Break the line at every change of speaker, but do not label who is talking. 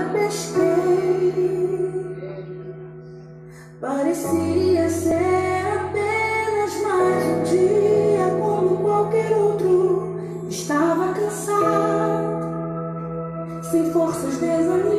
nada. Parecia ser apenas mais um dia como qualquer outro. Estava cansado, sem forças desanimadas.